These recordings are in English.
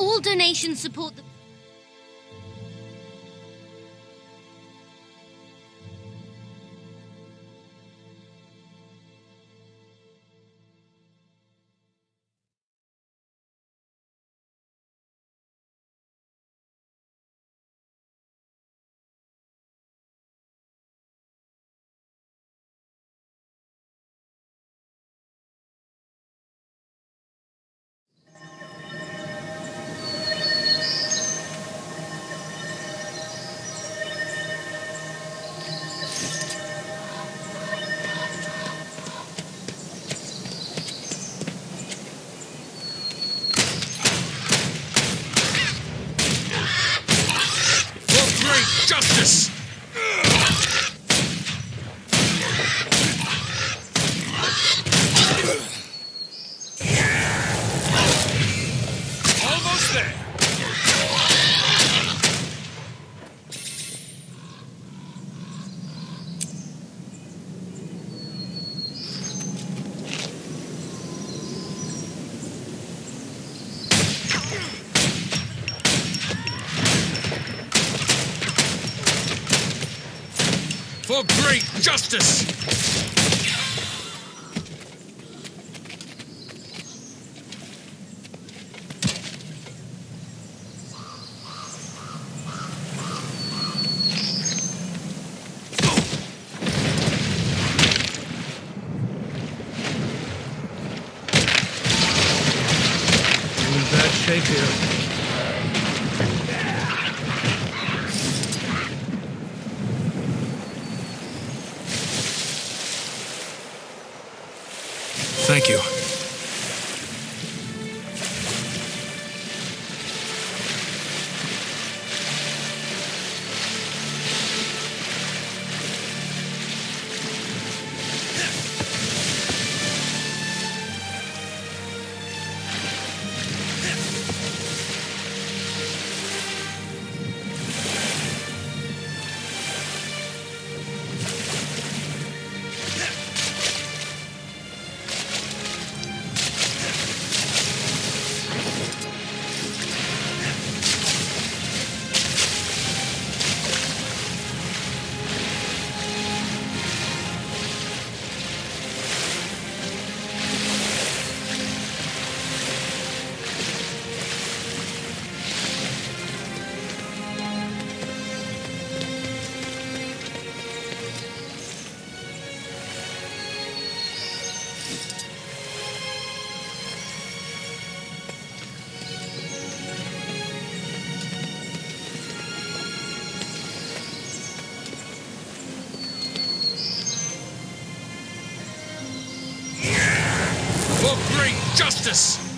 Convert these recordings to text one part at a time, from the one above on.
All donations support the... For great justice! Shape here. Thank you. Justice!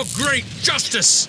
of great justice.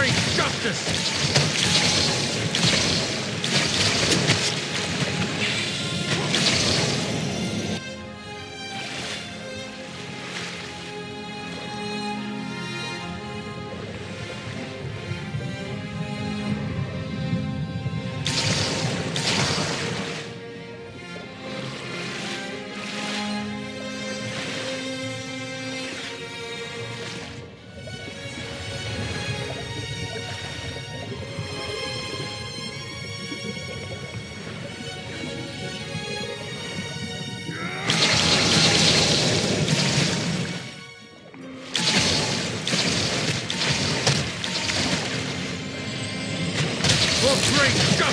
Great justice!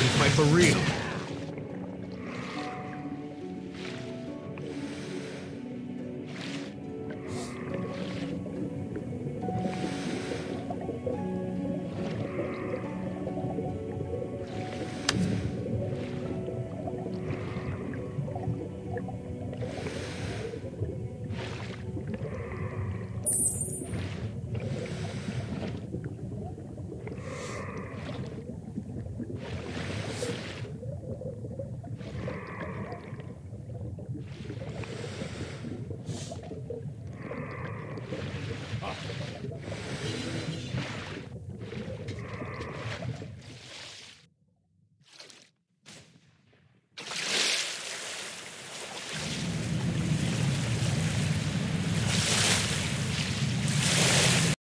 Now we